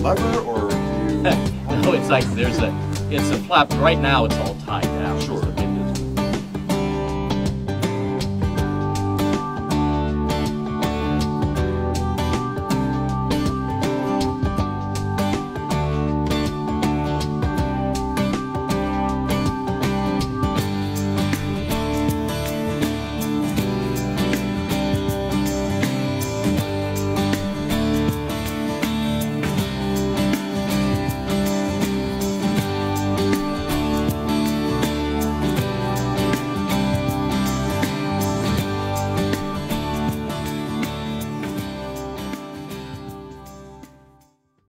lever or you? no, it's like there's a, it's a flap. Right now, it's all tied down. Sure.